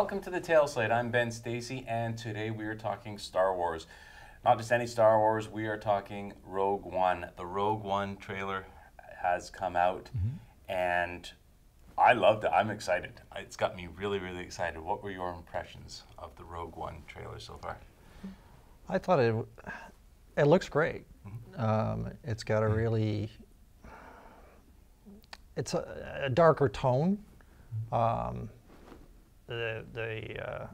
Welcome to the Tail Slate. I'm Ben Stacey, and today we are talking Star Wars. Not just any Star Wars, we are talking Rogue One. The Rogue One trailer has come out, and I loved it. I'm excited. It's got me really, really excited. What were your impressions of the Rogue One trailer so far? I thought it it looks great. Um, it's got a really it's a, a darker tone. Um, the the uh,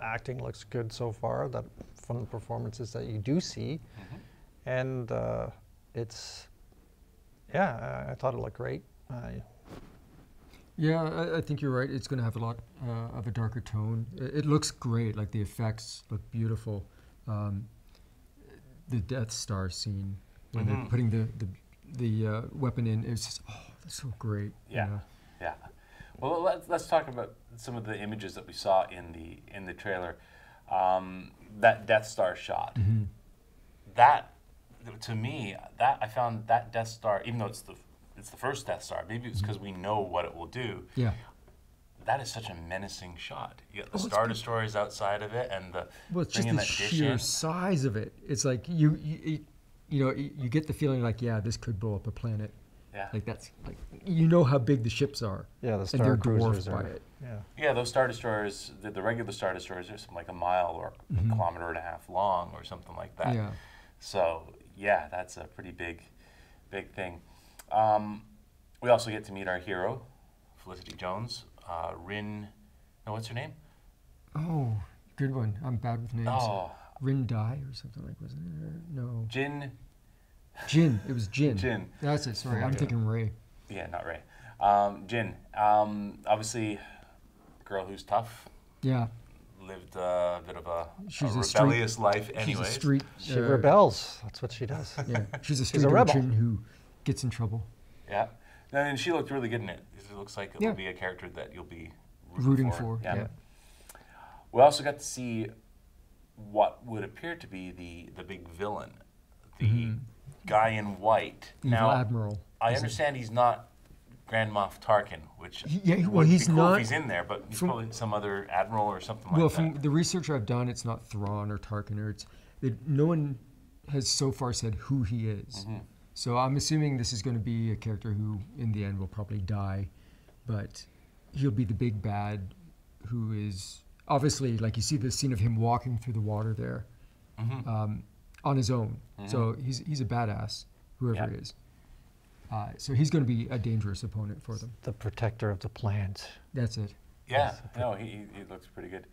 acting looks good so far. That from the performances that you do see, and uh, it's yeah, I, I thought it looked great. Yeah, I, I think you're right. It's going to have a lot uh, of a darker tone. It, it looks great. Like the effects look beautiful. Um, the Death Star scene when Mhm. they're putting the the, the uh, weapon in, it's just oh, that's so great. you Yeah. know. Yeah. Well, let's, let's talk about some of the images that we saw in the in the trailer. Um, that Death Star shot. Mm-hmm. That, to me, that I found that Death Star, even though it's the it's the first Death Star, maybe it's because we know what it will do. Yeah. That is such a menacing shot. You got the Oh, Star. Destroyers outside of it, and the Well, it's just the sheer in. size of it. It's like you you, you know you get the feeling like yeah, this could blow up a planet. Yeah. Like that's like you know how big the ships are. yeah, the and Star they're Cruisers dwarfed by it. yeah. Yeah, those Star Destroyers, the, the regular Star Destroyers are something like a mile or a kilometer and a half long or something like that. Mm-hmm. Yeah. So yeah, that's a pretty big, big thing. Um, we also get to meet our hero, Felicity Jones, uh, Rin. No, what's her name? Oh, good one. I'm bad with names. Oh, Rin Dai or something like wasn't it? Or- No. Jyn. Jyn. It was Jyn. Jyn. That's it. Sorry, I'm Yeah. thinking Rey. Yeah, not Rey. Um, Jyn. Um, obviously, girl who's tough. Yeah. Lived uh, a bit of a, She's a a street- rebellious life, She's a street. She uh, rebels. That's what she does. Yeah. She's a street a rebel. urchin who gets in trouble. Yeah. And she looked really good in it. It looks like it'll Yeah. be a character that you'll be Rooting for, yeah. We also got to see what would appear to be the, the big villain, the guy in white. Mm-hmm. Evil now, Admiral. I it? understand he's not Grand Moff Tarkin, which He- yeah, well, would he's be cool not- if he's in there, but he's from- probably some other admiral or something Well, like from the research I've done, it's not Thrawn or Tarkin or it's it, no one has so far said who he is. Mm-hmm. So I'm assuming this is going to be a character who, in the end, will probably die, but he'll be the big bad, who is obviously like you see the scene of him walking through the water there, Mhm. um, on his own. So he's he's a badass, whoever Yeah. he is. Uh, so he's going to be a dangerous opponent for them. the protector of the plant. That's it. Yeah, no, he, he- he looks pretty good.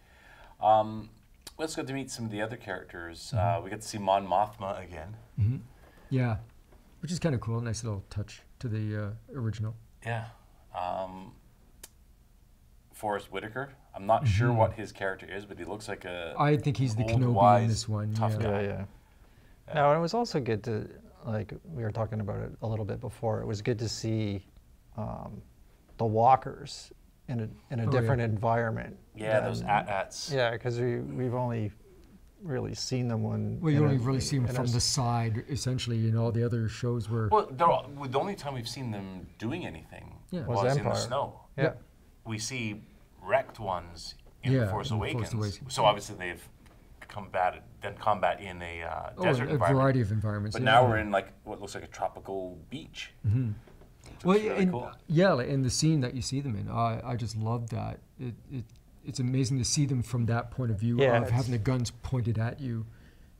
Um, let's go to meet some of the other characters. Mm-hmm. Uh, we get to see Mon Mothma again. hmm Yeah, which is kind of cool. Nice little touch to the uh, original. Yeah. Um, Forest Whitaker. I'm not sure what his character is, but he looks like a. Mm-hmm. Think he's the Kenobi wise, in this one. tough yeah. guy. Yeah, yeah. No, and it was also good to, like, we were talking about it a little bit before. It was good to see um, the walkers in a in a Oh, yeah. different environment. yeah, those at-ats. Yeah, because we we've only really seen them when. Well, you only a- really see them in a from the side, essentially, in all the other shows where. Well, they're all, well, the only time we've seen them doing anything Yeah. was, Was in the snow. Yeah. We see wrecked ones in Yeah, the Force in The Force Awakens. Awakens. So obviously they've combated done combat in a uh, oh, desert a environment. variety of environments. But yeah. now we're in like what looks like a tropical beach. Mhm. Well, is really and, cool. yeah, like, in the scene that you see them in, I, I just love that. It, it, it's amazing to see them from that point of view Yeah, of having the guns pointed at you,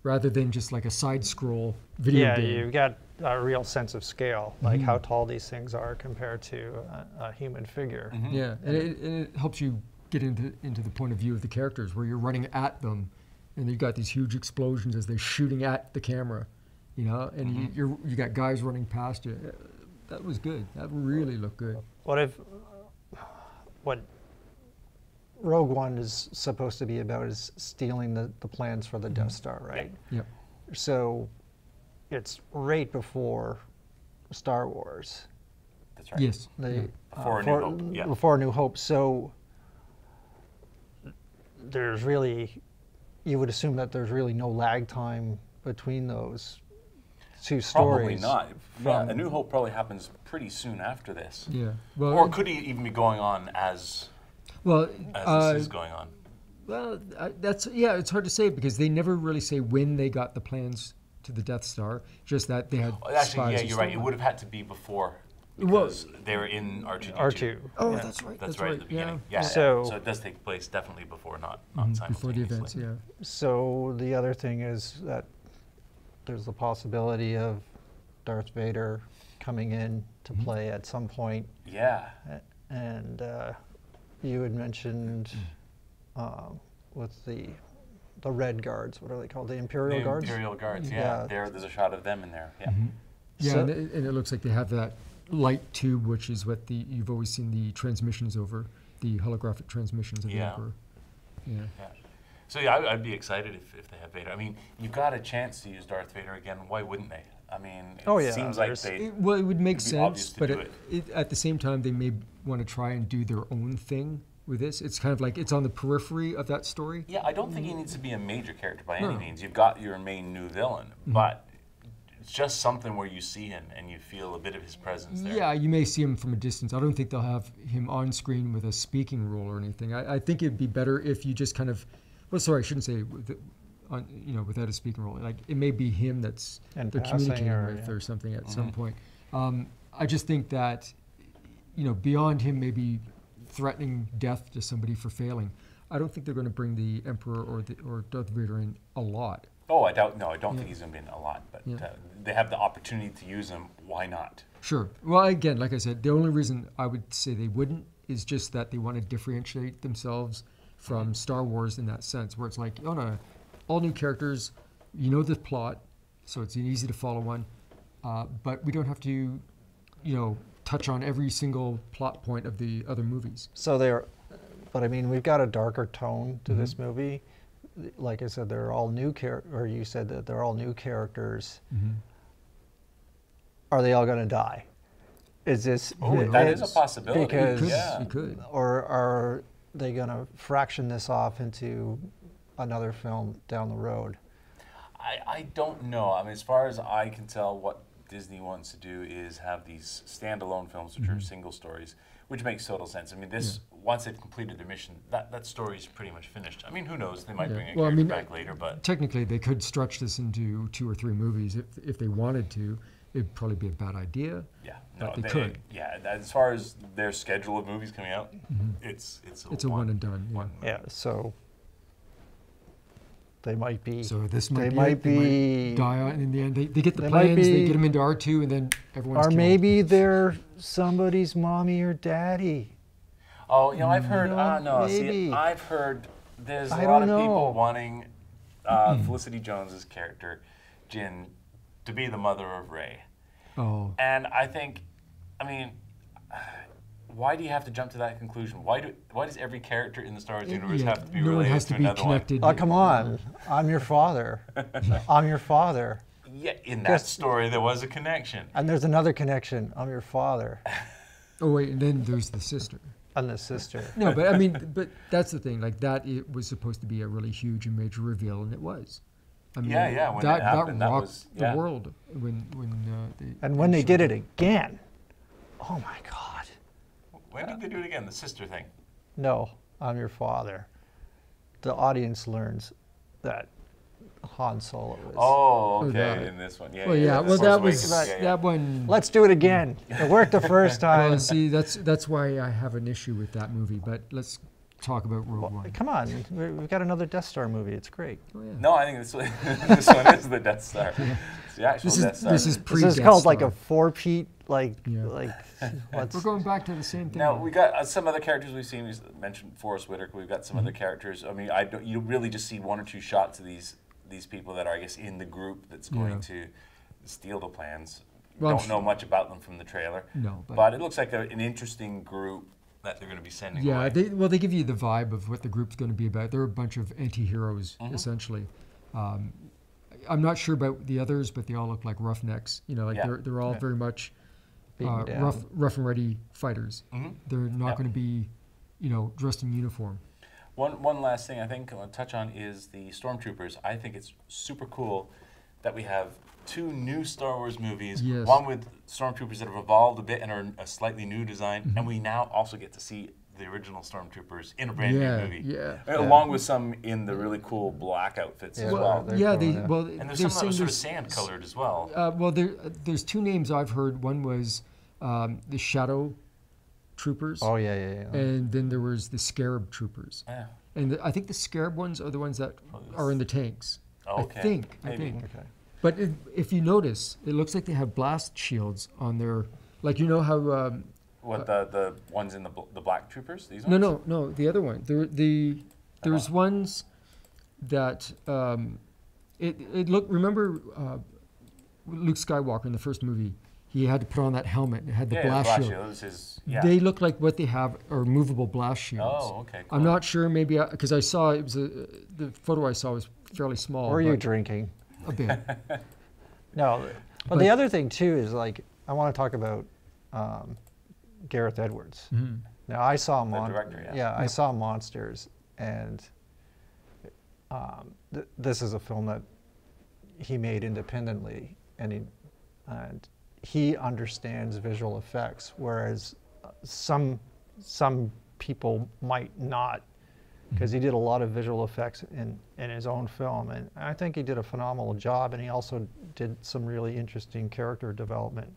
rather than just like a side scroll video Yeah, game. you've got a real sense of scale, like Mhm. how tall these things are compared to a, a human figure. Mhm. Yeah, and it, and it helps you get into into the point of view of the characters where you're running at them, and you've got these huge explosions as they're shooting at the camera, you know, and you, you're you got guys running past you. Uh, That was good. That really looked good. What if what Rogue One is supposed to be about is stealing the, the plans for the Death Star, right? Yep. So it's right before Star Wars. That's right. Yes. The, yeah. Before A New Hope, yeah. Before A New Hope. So there's really, you would assume that there's really no lag time between those two stories. Probably not. Yeah, A New Hope probably happens pretty soon after this. Yeah. Well, Or could he even be going on as Well, as uh, this is going on? well, I, that's yeah. It's hard to say because they never really say when they got the plans to the Death Star. Just that they had Oh, Actually, spies yeah, you're right. It would have had to be before Well- they were in R2D2. R2. Oh, Yeah, that's right. That's, That's right, right. at the beginning. Yeah. Yeah. So- so it does take place definitely before, not not Mhm, before the events. simultaneously. Yeah. So the other thing is that there's the possibility of Darth Vader coming in to Mm-hmm. play at some point. Yeah. And uh, you had mentioned Mm. um, with the the red guards. What are they called? The The Imperial guards. Imperial Guards. Yeah. Yeah. There, there's a shot of them in there. Yeah. Mm-hmm. Yeah, So- and, it, and it looks like they have that light tube, which is what the you've always seen the transmissions over the holographic transmissions of the Yeah. Emperor. Yeah. Yeah. So yeah, I, I'd be excited if, if they have Vader. I mean, you've got a chance to use Darth Vader again. Why wouldn't they? I mean, it Oh, yeah, seems like there's- they. It- well, it would make it'd be obvious sense, but do it, it, at the same time, they may want to try and do their own thing with this. It's kind of like it's on the periphery of that story. Yeah, I don't think he needs to be a major character by any means. You've got your main new villain, Mm-hmm. but it's just something where you see him and you feel a bit of his presence there. Yeah, you may see him from a distance. I don't think they'll have him on screen with a speaking role or anything. I, I think it'd be better if you just kind of, well, sorry, I shouldn't say, with, on, you know, without a speaking role. Like it may be him that's In they're communicating or- with yeah. or something at Mm-hmm. some point. Um, I just think that, you know, beyond him maybe threatening death to somebody for failing, I don't think they're going to bring the Emperor or the, or Darth Vader in a lot. Oh, I doubt. No, I don't think he's going to be in a lot, but Yeah. uh, they have the opportunity to use him. Why not? Sure. Well, again, like I said, the only reason I would say they wouldn't is just that they want to differentiate themselves from Star Wars in that sense, where it's like, oh no, all new characters, you know the plot, so it's an easy to follow one, uh, but we don't have to, you know, touch on every single plot point of the other movies. So they're, but I mean, we've got a darker tone to this Mm-hmm. movie. Like I said, they're all new char- or you said that they're all new characters. Mm-hmm. Are they all going to die? Is this? Oh, it- that is a possibility. Because, could, yeah. you could. or are they going to fraction this off into another film down the road? I, I don't know. I mean, as far as I can tell, what Disney wants to do is have these standalone films, which Mm-hmm. are single stories, which makes total sense. I mean, this once they've completed their mission, that that story is pretty much finished. I mean, who knows? They might Yeah. bring a Well, I character mean, back later, but Technically, they could stretch this into two or three movies if, if they wanted to. It'd probably be a bad idea. yeah, but no, they could. Yeah, as far as their schedule of movies coming out, mm-hmm. it's it's a. It's a one and done. Yeah. one- Yeah. So they might be. So this they might be, might it. They might be. die on in the end. They, they get the They might plans, they get them into R two, and then everyone's or killed. maybe they're somebody's mommy or daddy. Oh, you know, I've heard. No, uh, no, see, maybe. I've heard. There's a I lot of don't people wanting uh, Felicity Jones's character, Jyn, to be the mother of Rey, Oh, and I think, I mean, why do you have to jump to that conclusion? Why do why does every character in the Star Wars universe yeah, have to be no related has to to be another connected. Oh, come on. I'm your father. I'm your father. Yeah, in that Yes. story there was a connection. And there's another connection. I'm your father Oh wait, and then there's the sister. and the sister. No, but I mean, but that's the thing. Like that, it was supposed to be a really huge and major reveal, and it was. I mean, Yeah, yeah, when it that happened, that that rocked was- yeah. the world when when uh, they And when they did it again, oh my God. When did they do it again? The sister thing. No, I'm your father. The audience learns that Han Solo is. Oh, Oh, okay, in this one, yeah. Well, yeah, The well that was Awakens, yeah, yeah. that one. Let's do it again. It worked the first time. Well, see, that's that's why I have an issue with that movie. But let's talk about Rogue One. Come on, we- we've got another Death Star movie. It's great. Oh, yeah. No, I think this one, this one is the Death Star. It's the actual This is Death Star. this is pre. This is called like a four-peat, like Yeah. like what's We're going back to the same thing. Now we got uh, some other characters we've seen. We mentioned Forest Whitaker. We've got some Mm-hmm. other characters. I mean, I don't, you really just see one or two shots of these these people that are, I guess, in the group that's going Yeah. to steal the plans. Well, don't know much about them from the trailer. No, but, but- it looks like a, an interesting group that they're going to be sending. Yeah, away. they, well, they give you the vibe of what the group's going to be about. They're a bunch of anti-heroes, Mm-hmm. essentially. Um, I'm not sure about the others, but they all look like roughnecks. You know, like Yeah. they're they're all Yeah. very much uh, rough rough and ready fighters. Mhm. They're not Yep. going to be, you know, dressed in uniform. One, one last thing I think I want to touch on is the stormtroopers. I think it's super cool that we have two new Star Wars movies. Yes. One with stormtroopers that have evolved a bit and are a slightly new design, Mm-hmm. and we now also get to see the original stormtroopers in a brand Yeah, new movie. yeah. Along with some in the really cool black outfits as Yeah, well. yeah, cool, they well. And there's they're some that was sort of sand colored as well. Uh, well, there, uh, there's two names I've heard. One was um, the Shadow Troopers, Oh yeah, yeah, yeah. and then there was the Scarif Troopers. yeah. And the, I think the Scarif ones are the ones that are in the tanks. Okay. I think. I think. okay. But if, if you notice, it looks like they have blast shields on their, like you know how. Um, What the the ones in the bl- the black troopers? These no, ones? no, no. no. The other one. There, the there's ones that um, it it look. Remember uh, Luke Skywalker in the first movie? He had to put on that helmet. It had the Yeah, blast, blast shield. shield. This is yeah. They look like what they have are movable blast shields. oh, okay. I'm not sure. Maybe because I, saw it was a the photo I saw was fairly small. Or you drinking? A bit. No, but, But- the other thing too is like I want to talk about um, Gareth Edwards. Mhm. Now I saw The Mon- director, yeah. yeah, I saw Monsters, and um, th- this is a film that he made independently, and he and he understands visual effects, whereas uh, some some people might not, because he did a lot of visual effects in in his own film, and I think he did a phenomenal job, and he also did some really interesting character development.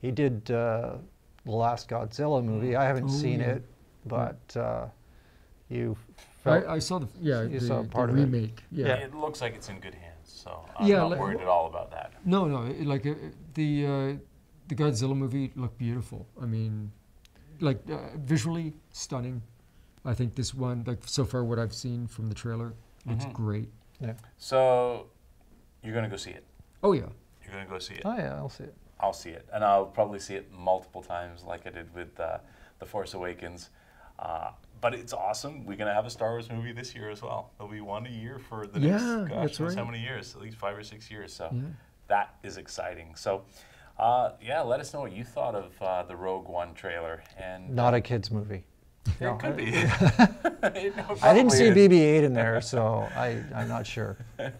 He did uh, the last Godzilla movie. I haven't Oh, seen yeah. it, but uh, you felt I, I saw the yeah You the, saw the part of it. remake. Yeah. It looks like it's in good hands, so I'm Yeah, not like- worried at all about that. No, no. it- Like uh, the uh, the Godzilla movie looked beautiful. I mean, like uh, visually stunning. I think this one, like so far, what I've seen from the trailer, looks Mhm. great. yeah. So you're gonna go see it. Oh yeah. You're gonna go see it. Oh yeah, I'll see it. I'll see it, and I'll probably see it multiple times, like I did with uh, the Force Awakens. Uh, but it's awesome. We're gonna have a Star Wars movie this year as well. There'll be one a year for the next gosh that's knows how many years, at least five or six years. So Yeah. that is exciting. So. Uh, yeah, let us know what you thought of uh, the Rogue One trailer, and Not a kids movie. It could be. It I didn't see. BB-8 in there, so I, I'm not sure.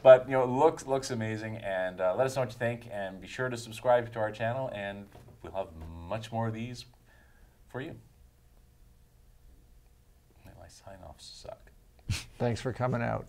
But you know, it looks looks amazing, and uh, let us know what you think, and be sure to subscribe to our channel, and we'll have much more of these for you. My sign offs suck. Thanks for coming out.